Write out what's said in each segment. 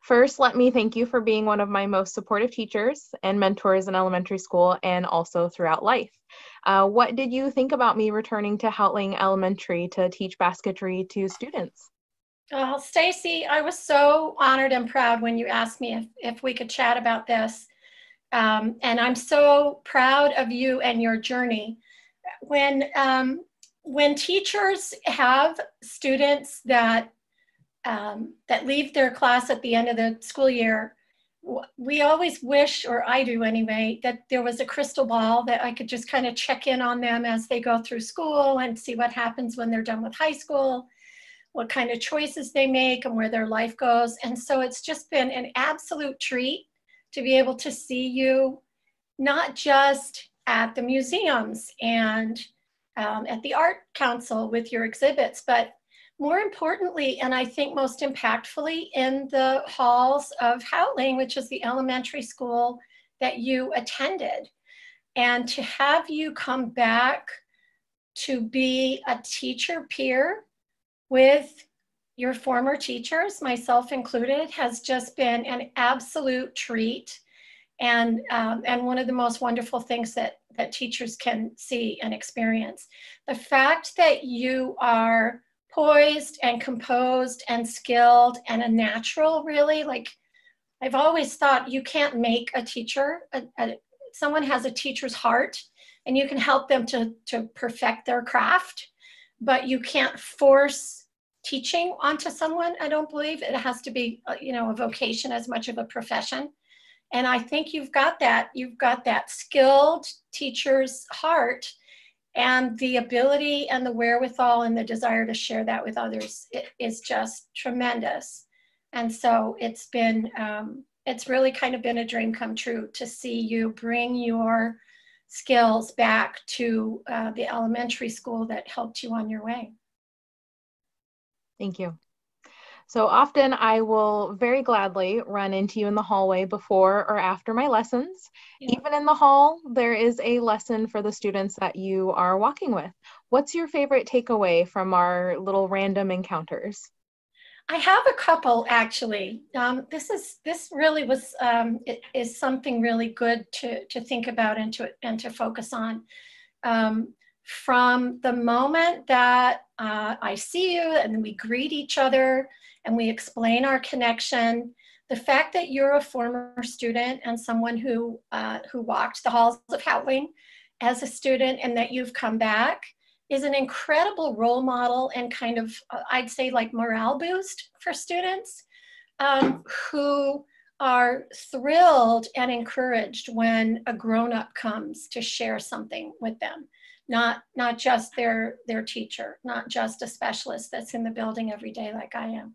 First, let me thank you for being one of my most supportive teachers and mentors in elementary school and also throughout life. Uh, what did you think about me returning to Houghtaling Elementary to teach basketry to students? Well, Stacey, I was so honored and proud when you asked me if, if we could chat about this. Um, and I'm so proud of you and your journey. When, um, when teachers have students that, um, that leave their class at the end of the school year, we always wish, or I do anyway, that there was a crystal ball that I could just kind of check in on them as they go through school and see what happens when they're done with high school what kind of choices they make and where their life goes. And so it's just been an absolute treat to be able to see you not just at the museums and um, at the art council with your exhibits, but more importantly, and I think most impactfully, in the halls of Houghtaling, which is the elementary school that you attended. And to have you come back to be a teacher peer with your former teachers, myself included, has just been an absolute treat and, um, and one of the most wonderful things that, that teachers can see and experience. The fact that you are poised and composed and skilled and a natural, really, like I've always thought you can't make a teacher, a, a, someone has a teacher's heart and you can help them to, to perfect their craft, but you can't force teaching onto someone. I don't believe it has to be, uh, you know, a vocation as much of a profession. And I think you've got that. You've got that skilled teacher's heart and the ability and the wherewithal and the desire to share that with others is just tremendous. And so it's been, um, it's really kind of been a dream come true to see you bring your skills back to uh, the elementary school that helped you on your way. Thank you. So often I will very gladly run into you in the hallway before or after my lessons. Yeah. Even in the hall, there is a lesson for the students that you are walking with. What's your favorite takeaway from our little random encounters? I have a couple actually. Um, this is this really was um, is something really good to to think about and to and to focus on. Um, from the moment that uh, I see you and we greet each other and we explain our connection, the fact that you're a former student and someone who, uh, who walked the halls of Houghtaling as a student and that you've come back is an incredible role model and kind of, uh, I'd say like morale boost for students um, who are thrilled and encouraged when a grown-up comes to share something with them not not just their their teacher, not just a specialist that's in the building every day like I am.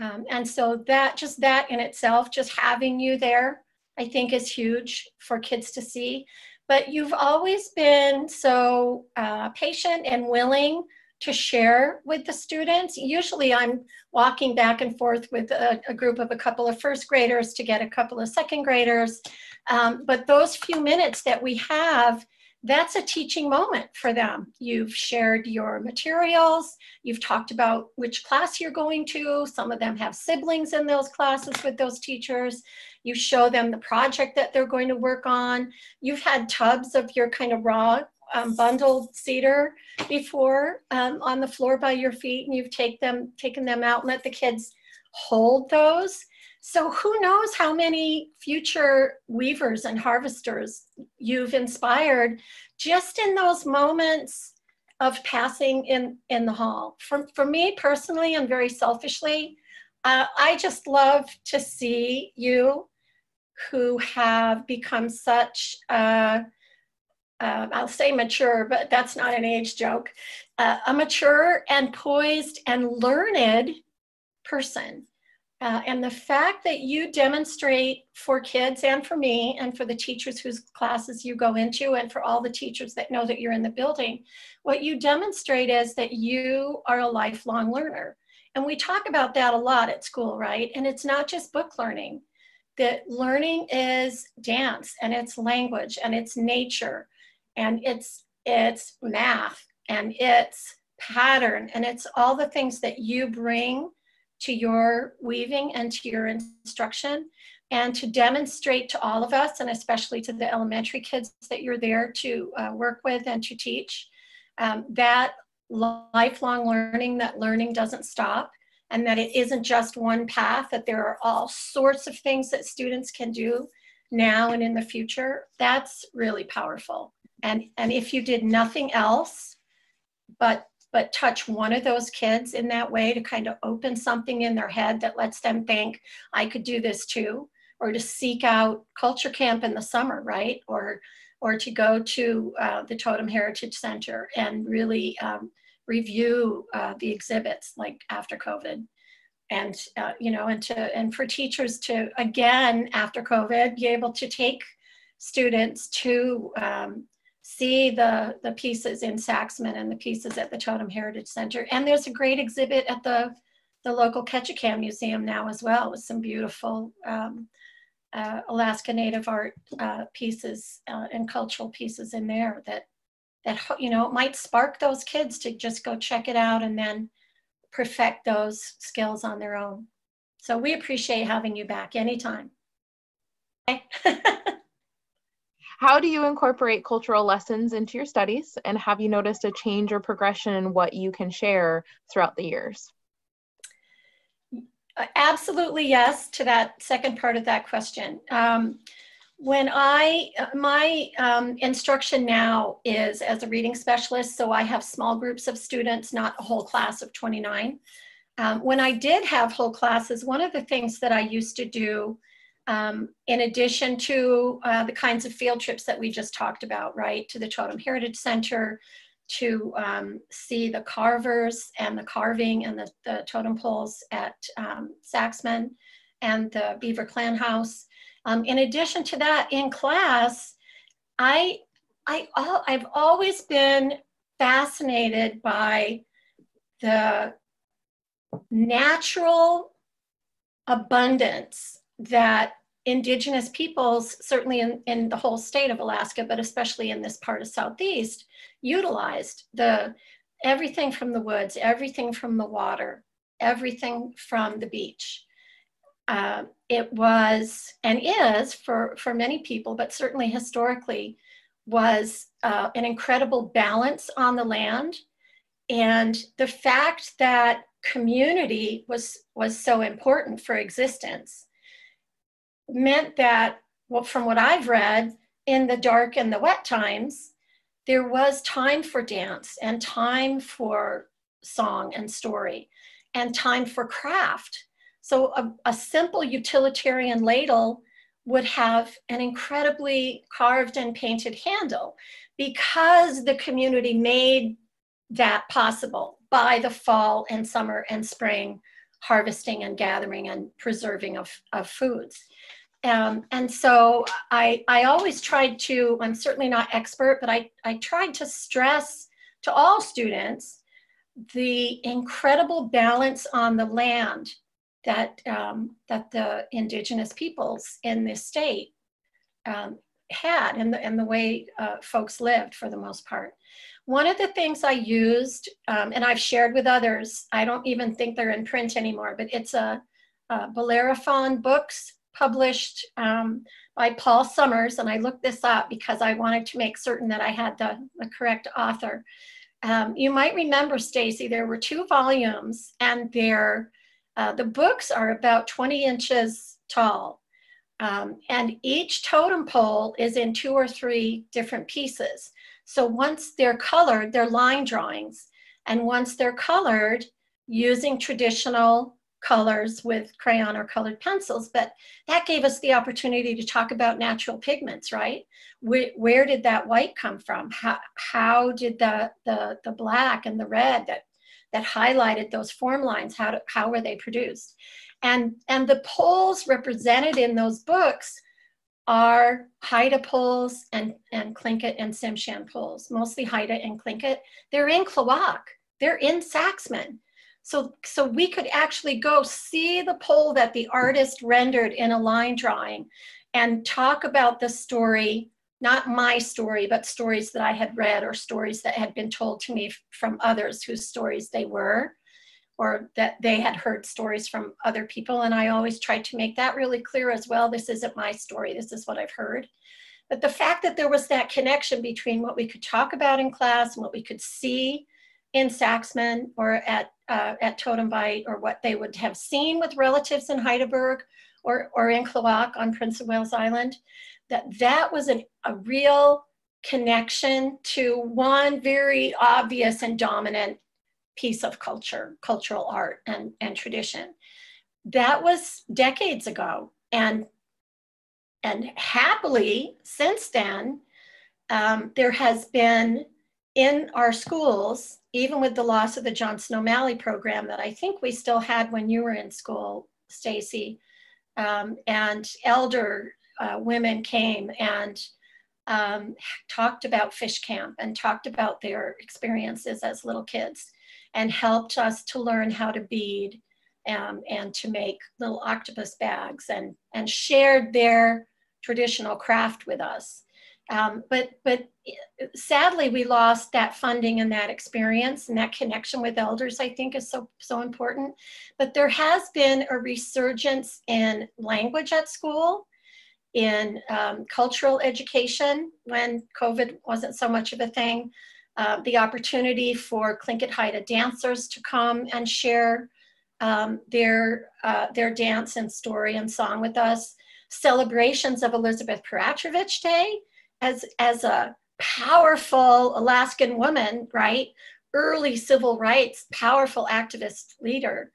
Um, and so that just that in itself, just having you there, I think is huge for kids to see. But you've always been so uh, patient and willing to share with the students. Usually I'm walking back and forth with a, a, group of a couple of first graders to get a couple of second graders. Um, but those few minutes that we have, that's a teaching moment for them. You've shared your materials, you've talked about which class you're going to. Some of them have siblings in those classes with those teachers. You show them the project that they're going to work on. You've had tubs of your kind of raw um, bundled cedar before um, on the floor by your feet and you've take them, taken them out and let the kids hold those so who knows how many future weavers and harvesters you've inspired just in those moments of passing in, in the hall. For, for me personally and very selfishly, uh, I just love to see you who have become such, uh, I'll say mature, but that's not an age joke, uh, a mature and poised and learned person uh, and the fact that you demonstrate for kids and for me and for the teachers whose classes you go into and for all the teachers that know that you're in the building, what you demonstrate is that you are a lifelong learner. And we talk about that a lot at school, right? And it's not just book learning. That learning is dance and it's language and it's nature and it's it's math and it's pattern and it's all the things that you bring to your weaving and to your instruction and to demonstrate to all of us and especially to the elementary kids that you're there to uh, work with and to teach um, that lifelong learning that learning doesn't stop and that it isn't just one path that there are all sorts of things that students can do now and in the future. That's really powerful. And and if you did nothing else but but touch one of those kids in that way to kind of open something in their head that lets them think i could do this too or to seek out culture camp in the summer right? Or or to go to uh, the totem heritage center and really um, review uh, the exhibits like after covid. And uh, you know and to and for teachers to again after covid be able to take students to um, see the the pieces in Saxman and the pieces at the Totem Heritage Center and there's a great exhibit at the the local Ketchikan Museum now as well with some beautiful um, uh, Alaska Native art uh, pieces uh, and cultural pieces in there that that you know might spark those kids to just go check it out and then perfect those skills on their own. So we appreciate having you back anytime. How do you incorporate cultural lessons into your studies? And have you noticed a change or progression in what you can share throughout the years? Absolutely yes to that second part of that question. Um, when I, my um, instruction now is as a reading specialist, so I have small groups of students, not a whole class of 29. Um, when I did have whole classes, one of the things that I used to do, um, in addition to uh, the kinds of field trips that we just talked about, right, to the Totem Heritage Center, to um, see the carvers and the carving and the, the totem poles at um, Saxman and the Beaver Clan House, um, in addition to that, in class, I, I, I've always been fascinated by the natural abundance that indigenous peoples, certainly in, in the whole state of Alaska, but especially in this part of Southeast, utilized the everything from the woods, everything from the water, everything from the beach. Uh, it was and is for, for many people, but certainly historically, was uh, an incredible balance on the land. And the fact that community was, was so important for existence meant that, well, from what I've read, in the dark and the wet times, there was time for dance and time for song and story and time for craft so a, a simple utilitarian ladle would have an incredibly carved and painted handle because the community made that possible by the fall and summer and spring harvesting and gathering and preserving of, of foods. Um, and so I, I always tried to, I'm certainly not expert, but I, I tried to stress to all students the incredible balance on the land that, um, that the indigenous peoples in this state um, had and the, and the way uh, folks lived for the most part. One of the things I used, um, and I've shared with others, I don't even think they're in print anymore, but it's a, Bellerophon books published um, by Paul Summers, and I looked this up because I wanted to make certain that I had the, the correct author. Um, you might remember, Stacey, there were two volumes, and uh, the books are about 20 inches tall. Um, and each totem pole is in two or three different pieces. So once they're colored, they're line drawings. And once they're colored using traditional colors with crayon or colored pencils, but that gave us the opportunity to talk about natural pigments, right? Where, where did that white come from? How, how did the, the, the black and the red that that highlighted those form lines. How, how were they produced? And, and the poles represented in those books are Haida poles and, and Tlingit and Tsimshian poles, mostly Haida and Tlingit. They're in Klawock. They're in Saxman. So, so we could actually go see the pole that the artist rendered in a line drawing and talk about the story not my story, but stories that I had read or stories that had been told to me from others whose stories they were, or that they had heard stories from other people. And I always tried to make that really clear as well. This isn't my story, this is what I've heard. But the fact that there was that connection between what we could talk about in class and what we could see in Saxman or at, uh, at Totem Bight or what they would have seen with relatives in Hydaburg or, or in Klawock on Prince of Wales Island, that that was an, a real connection to one very obvious and dominant piece of culture, cultural art and, and tradition. That was decades ago. And, and happily, since then, um, there has been in our schools, even with the loss of the Johnson O'Malley program that I think we still had when you were in school, Stacey, um, and elder uh, women came and um, talked about fish camp and talked about their experiences as little kids and helped us to learn how to bead um, and to make little octopus bags and, and shared their traditional craft with us. Um, but, but sadly, we lost that funding and that experience and that connection with elders, I think is so, so important. But there has been a resurgence in language at school, in um, cultural education when COVID wasn't so much of a thing, uh, the opportunity for Tlingit Haida dancers to come and share um, their, uh, their dance and story and song with us, celebrations of Elizabeth Peratrovich Day as, as a powerful Alaskan woman, right? Early civil rights, powerful activist leader.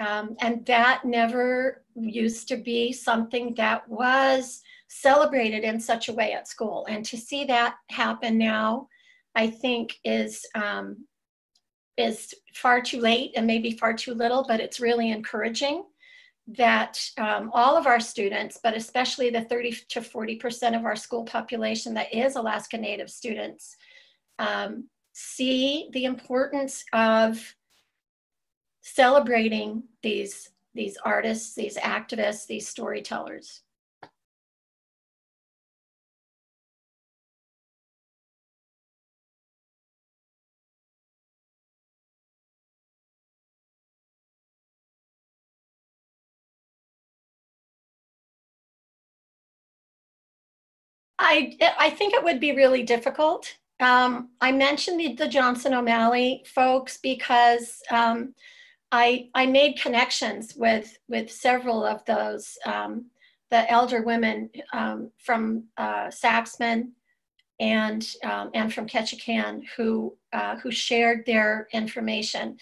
Um, and that never used to be something that was celebrated in such a way at school. And to see that happen now I think is um, is far too late and maybe far too little, but it's really encouraging that um, all of our students, but especially the 30 to 40% of our school population that is Alaska Native students, um, see the importance of celebrating these, these artists, these activists, these storytellers. I, I think it would be really difficult. Um, I mentioned the, the, Johnson O'Malley folks because um, I, I made connections with, with several of those, um, the elder women um, from uh, Saxman and, um, and from Ketchikan who, uh, who shared their information.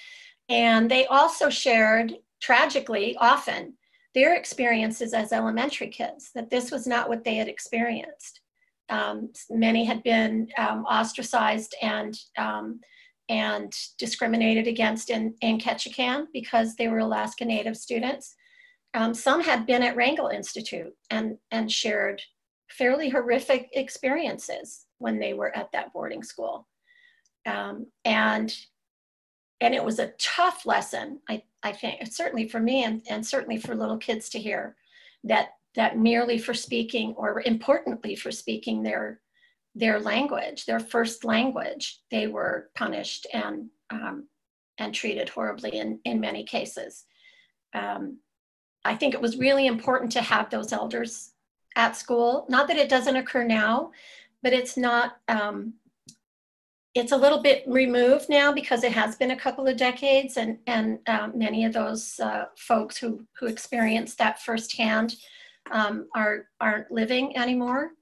And they also shared, tragically, often, their experiences as elementary kids, that this was not what they had experienced. Um, many had been um, ostracized and um, and discriminated against in, in Ketchikan because they were Alaska Native students. Um, some had been at Wrangell Institute and, and shared fairly horrific experiences when they were at that boarding school. Um, and, and it was a tough lesson, I, I think, certainly for me and, and certainly for little kids to hear that that merely for speaking or importantly for speaking their their language, their first language, they were punished and um, and treated horribly in, in many cases. Um, I think it was really important to have those elders at school. Not that it doesn't occur now, but it's not, um, it's a little bit removed now because it has been a couple of decades and, and um, many of those uh, folks who, who experienced that firsthand um, are, aren't living anymore.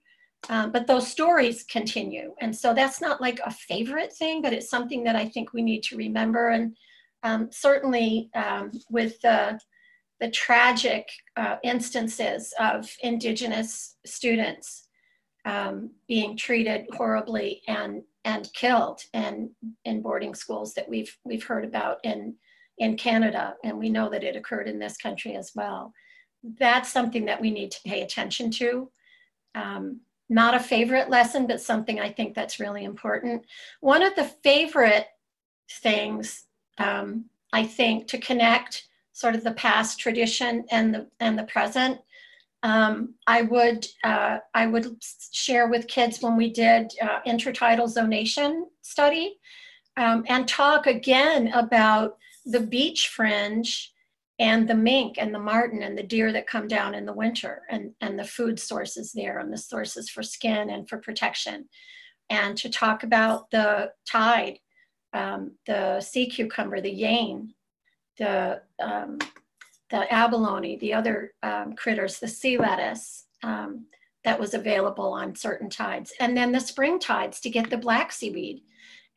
Um, but those stories continue. And so that's not like a favorite thing, but it's something that I think we need to remember. And um, certainly um, with the, the tragic uh, instances of Indigenous students um, being treated horribly and, and killed in, in boarding schools that we've, we've heard about in, in Canada. And we know that it occurred in this country as well that's something that we need to pay attention to. Um, not a favorite lesson, but something I think that's really important. One of the favorite things um, I think to connect sort of the past tradition and the and the present. Um, I would uh, I would share with kids when we did uh, intertidal zonation study um, and talk again about the beach fringe and the mink and the marten and the deer that come down in the winter and, and the food sources there and the sources for skin and for protection. And to talk about the tide, um, the sea cucumber, the yane, the, um, the abalone, the other um, critters, the sea lettuce um, that was available on certain tides. And then the spring tides to get the black seaweed.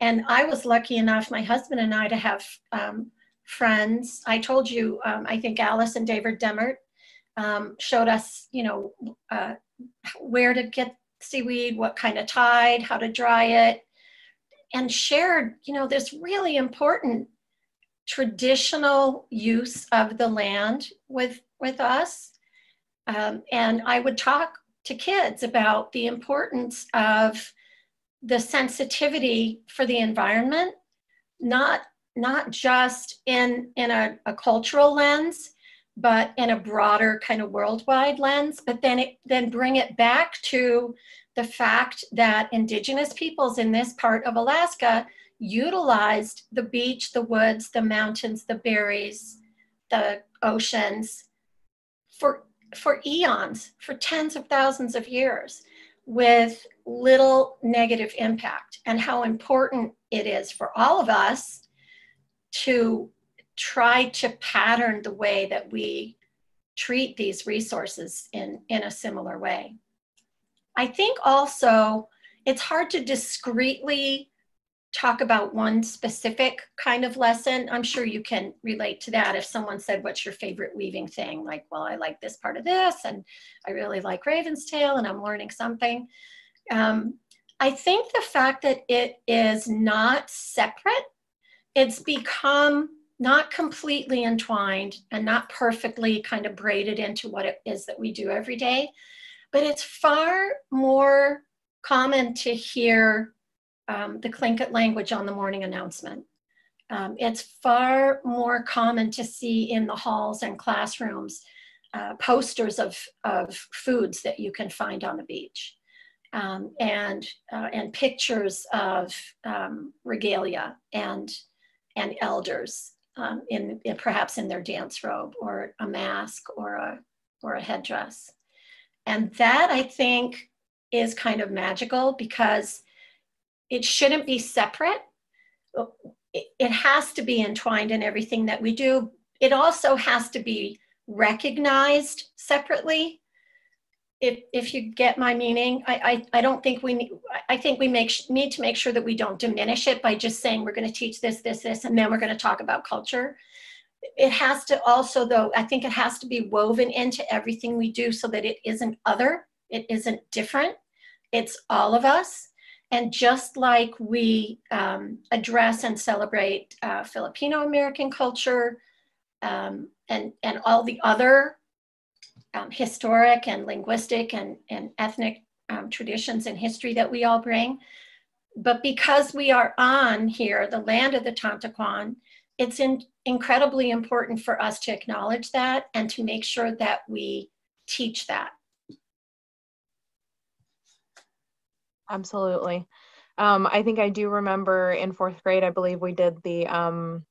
And I was lucky enough, my husband and I, to have um, friends. I told you, um, I think Alice and David Demert um, showed us, you know, uh, where to get seaweed, what kind of tide, how to dry it, and shared, you know, this really important traditional use of the land with with us. Um, and I would talk to kids about the importance of the sensitivity for the environment, not not just in, in a, a cultural lens, but in a broader kind of worldwide lens, but then it, then bring it back to the fact that indigenous peoples in this part of Alaska utilized the beach, the woods, the mountains, the berries, the oceans for, for eons, for tens of thousands of years with little negative impact. And how important it is for all of us to try to pattern the way that we treat these resources in, in a similar way. I think also it's hard to discreetly talk about one specific kind of lesson. I'm sure you can relate to that. If someone said, What's your favorite weaving thing? Like, well, I like this part of this, and I really like Raven's Tail, and I'm learning something. Um, I think the fact that it is not separate it's become not completely entwined and not perfectly kind of braided into what it is that we do every day, but it's far more common to hear um, the Tlingit language on the morning announcement. Um, it's far more common to see in the halls and classrooms uh, posters of, of foods that you can find on the beach. Um, and, uh, and pictures of um, regalia and and elders um, in, in, perhaps in their dance robe or a mask or a or a headdress. And that I think is kind of magical because it shouldn't be separate. It, it has to be entwined in everything that we do. It also has to be recognized separately if, if you get my meaning, I, I, I don't think we need, I think we make, need to make sure that we don't diminish it by just saying we're going to teach this, this, this, and then we're going to talk about culture. It has to also, though, I think it has to be woven into everything we do so that it isn't other, it isn't different, it's all of us. And just like we um, address and celebrate uh, Filipino American culture um, and, and all the other um, historic and linguistic and, and ethnic um, traditions and history that we all bring. But because we are on here, the land of the Taant'a Kwáan, it's in, incredibly important for us to acknowledge that and to make sure that we teach that. Absolutely. Um, I think I do remember in fourth grade, I believe we did the um,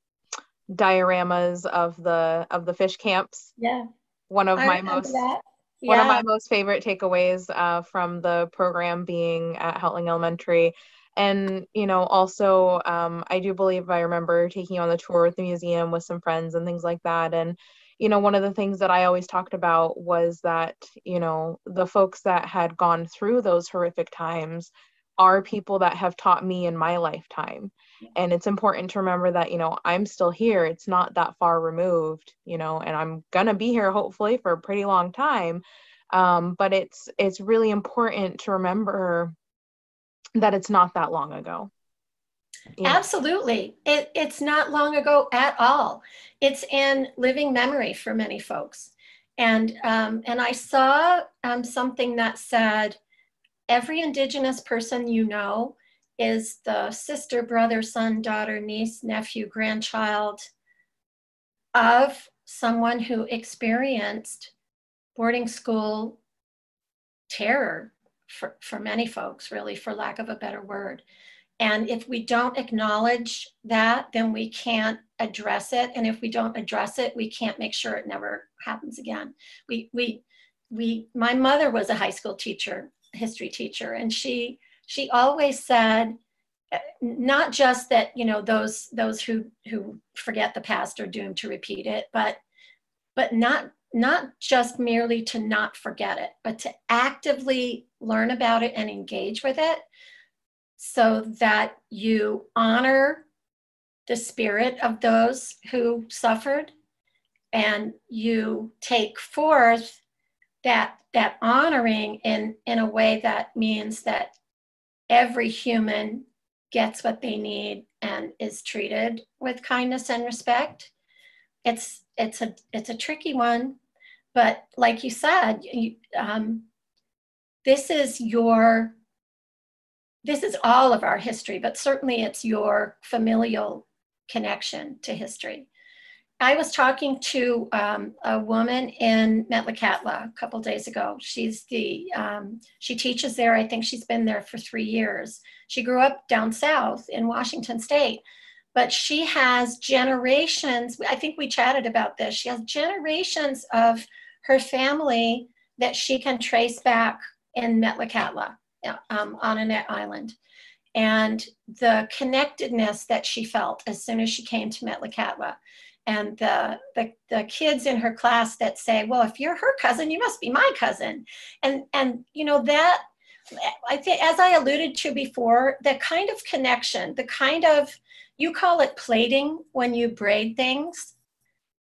dioramas of the of the fish camps. Yeah one of I my most yeah. one of my most favorite takeaways uh, from the program being at Houghtaling Elementary. And you know, also, um, I do believe I remember taking on the tour with the museum with some friends and things like that. And you know, one of the things that I always talked about was that you know the folks that had gone through those horrific times are people that have taught me in my lifetime and it's important to remember that you know i'm still here it's not that far removed you know and i'm gonna be here hopefully for a pretty long time um, but it's it's really important to remember that it's not that long ago yeah. Absolutely. It, it's not long ago at all. It's in living memory for many folks. And, um, and I saw um, something that said every Indigenous person you know is the sister, brother, son, daughter, niece, nephew, grandchild of someone who experienced boarding school terror for, for many folks, really, for lack of a better word. And if we don't acknowledge that, then we can't address it. And if we don't address it, we can't make sure it never happens again. We, we, we, my mother was a high school teacher, history teacher, and she, she always said, uh, not just that you know those those who who forget the past are doomed to repeat it but but not not just merely to not forget it but to actively learn about it and engage with it so that you honor the spirit of those who suffered and you take forth that that honoring in in a way that means that every human gets what they need and is treated with kindness and respect. It's it's a it's a tricky one but like you said you, um, this is your this is all of our history but certainly it's your familial connection to history I was talking to um, a woman in Metlakatla a couple days ago. She's the um, she teaches there. I think she's been there for three years. She grew up down south in Washington State, but she has generations. I think we chatted about this. She has generations of her family that she can trace back in Metlakatla um, on Annette Island. And the connectedness that she felt as soon as she came to Metlakatla and the, the, the kids in her class that say well if you're her cousin you must be my cousin. And and you know that i think as i alluded to before the kind of connection the kind of you call it plaiting when you braid things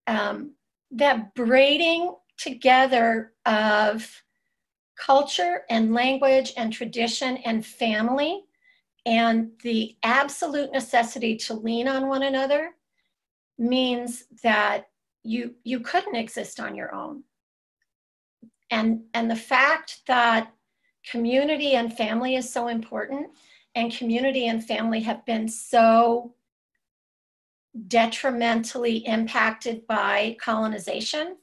um, that braiding together of culture and language and tradition and family and the absolute necessity to lean on one another means that you you couldn't exist on your own and and the fact that community and family is so important and community and family have been so detrimentally impacted by colonization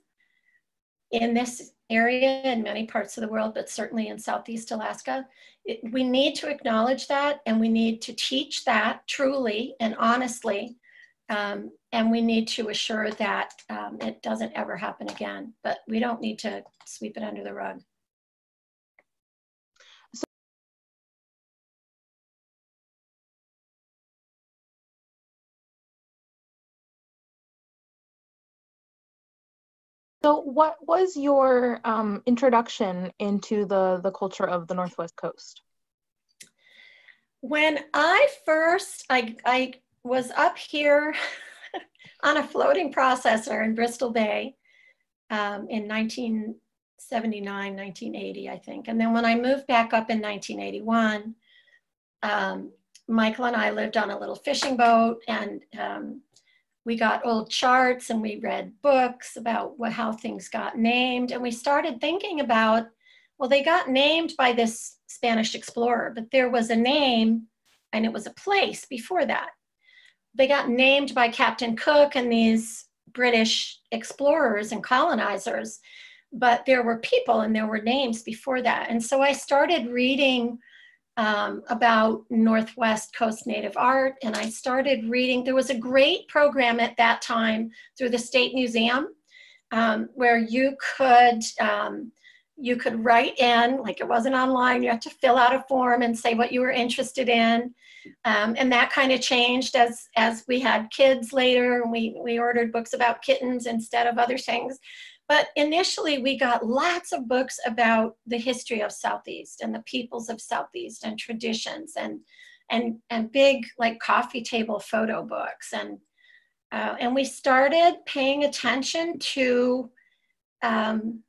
in this area in many parts of the world, but certainly in Southeast Alaska. It, we need to acknowledge that and we need to teach that truly and honestly um, and we need to assure that um, it doesn't ever happen again, but we don't need to sweep it under the rug. So what was your um, introduction into the, the culture of the Northwest Coast? When I first, I, I was up here on a floating processor in Bristol Bay um, in 1979, 1980, I think. And then when I moved back up in 1981, um, Michael and I lived on a little fishing boat and um, we got old charts and we read books about what, how things got named. And we started thinking about, well, they got named by this Spanish explorer, but there was a name and it was a place before that they got named by Captain Cook and these British explorers and colonizers, but there were people and there were names before that. And so I started reading um, about Northwest Coast Native art, and I started reading. There was a great program at that time through the State Museum um, where you could. Um, you could write in, like it wasn't online, you had to fill out a form and say what you were interested in. Um, and that kind of changed as as we had kids later and we we ordered books about kittens instead of other things but initially we got lots of books about the history of southeast and the peoples of southeast and traditions and and and big like coffee table photo books and uh, and we started paying attention to um,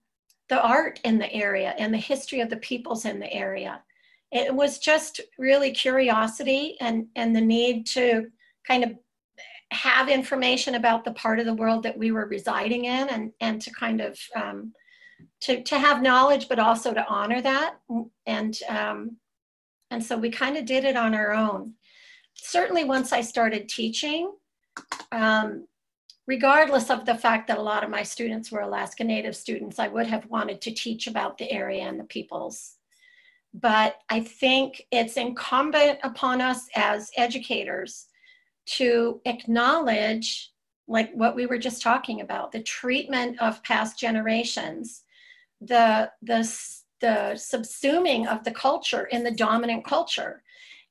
the art in the area and the history of the peoples in the area. It was just really curiosity and and the need to kind of have information about the part of the world that we were residing in and and to kind of um, to to have knowledge but also to honor that. And um, and so we kind of did it on our own. Certainly once i started teaching um, regardless of the fact that a lot of my students were alaska native students i would have wanted to teach about the area and the peoples. But I think it's incumbent upon us as educators to acknowledge, like what we were just talking about, the treatment of past generations, the, the, the subsuming of the culture in the dominant culture,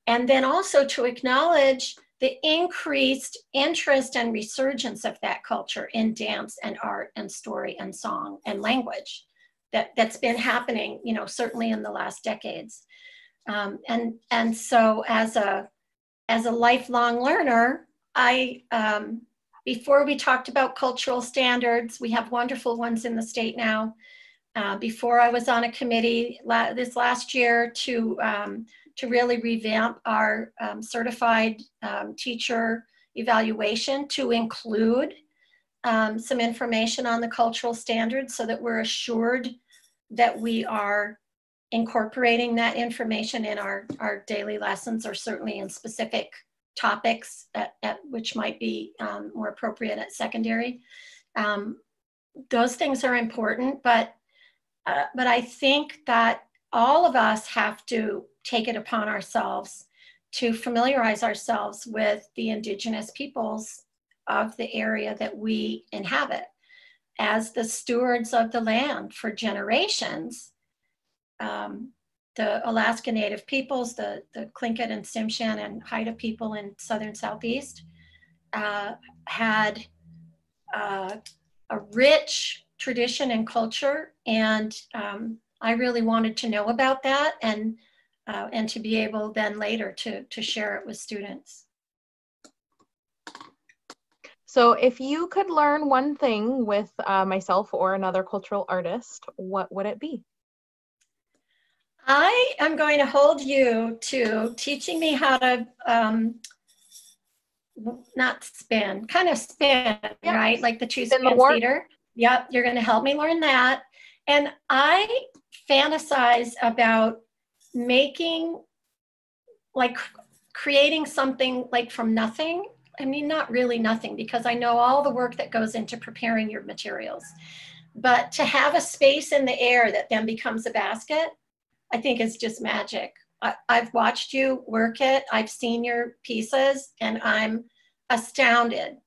and then also to acknowledge the increased interest and resurgence of that culture in dance and art and story and song and language that, that's been happening, you know, certainly in the last decades. Um, and, and so as a, as a lifelong learner, I, um, before we talked about cultural standards, we have wonderful ones in the state now. Uh, before I was on a committee la this last year to, um, to really revamp our um, certified um, teacher evaluation to include um, some information on the cultural standards so that we're assured that we are incorporating that information in our, our daily lessons or certainly in specific topics at, at which might be um, more appropriate at secondary. Um, those things are important, but, uh, but I think that all of us have to take it upon ourselves to familiarize ourselves with the indigenous peoples of the area that we inhabit as the stewards of the land for generations. Um, the Alaska Native peoples, the, the Tlingit and Tsimshian and Haida people in southern Southeast uh, had uh, a rich tradition and culture. And um, I really wanted to know about that and, uh, and to be able then later to, to share it with students. So, if you could learn one thing with uh, myself or another cultural artist, what would it be? I am going to hold you to teaching me how to um, not spin, kind of spin, yep. right? Like the two spin theater. Yep, you're going to help me learn that. And I fantasize about making, like, creating something like from nothing I mean, not really nothing because I know all the work that goes into preparing your materials. But to have a space in the air that then becomes a basket, I think is just magic. I, have watched you work it, I've seen your pieces, and I'm astounded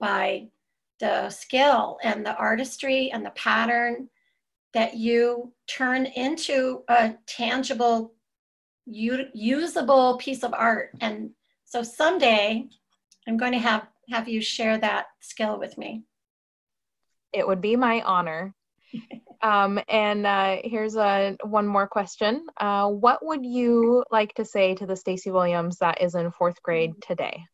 by the skill and the artistry and the pattern that you turn into a tangible, usable piece of art. And so someday I'm going to have, have you share that skill with me. It would be my honor. um, and uh, here's a, one more question. Uh, what would you like to say to the Stacey Williams that is in fourth grade today?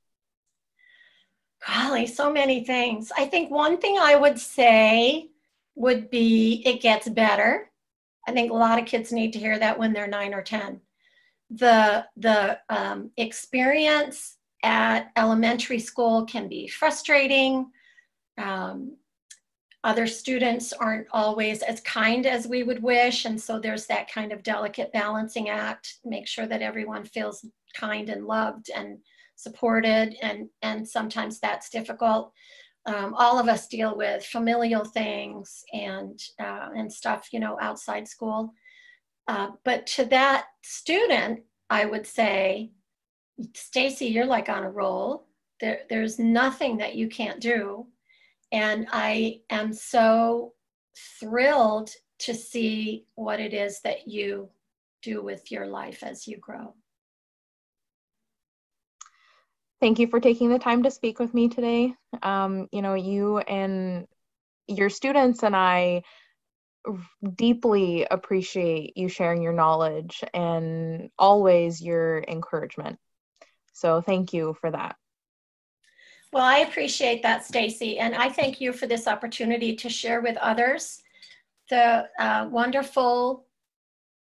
Golly, so many things. I think one thing I would say would be it gets better. I think a lot of kids need to hear that when they're nine or 10. The, the um, experience at elementary school can be frustrating. Um, other students aren't always as kind as we would wish. And so there's that kind of delicate balancing act, make sure that everyone feels kind and loved and supported. And, and sometimes that's difficult. Um, all of us deal with familial things and, uh, and stuff, you know, outside school. Uh, but to that student, I would say, Stacey, you're like on a roll. There, there's nothing that you can't do. And I am so thrilled to see what it is that you do with your life as you grow. Thank you for taking the time to speak with me today. Um, you know, you and your students and I deeply appreciate you sharing your knowledge and always your encouragement. So thank you for that. Well, I appreciate that, Stacey, and I thank you for this opportunity to share with others the uh, wonderful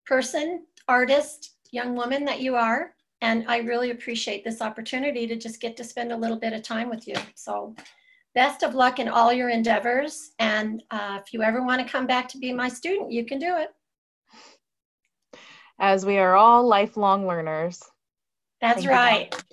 person, artist, young woman that you are. And I really appreciate this opportunity to just get to spend a little bit of time with you. So best of luck in all your endeavors. And uh, if you ever want to come back to be my student, you can do it. As we are all lifelong learners. That's Thank right.